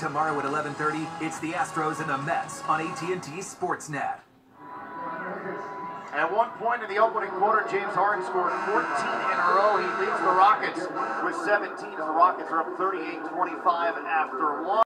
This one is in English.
Tomorrow at 11:30, it's the Astros and the Mets on AT&T Sportsnet. At one point in the opening quarter, James Harden scored 14 in a row. He leads the Rockets with 17 as the Rockets are up 38-25 after one.